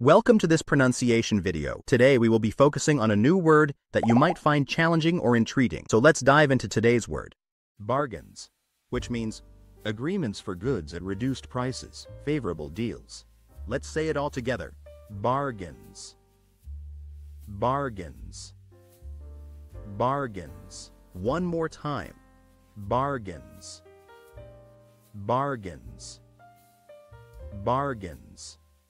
Welcome to this pronunciation video. Today we will be focusing on a new word that you might find challenging or intriguing. So let's dive into today's word. Bargains, which means agreements for goods at reduced prices, favorable deals. Let's say it all together. Bargains. Bargains. Bargains. One more time. Bargains. Bargains. Bargains.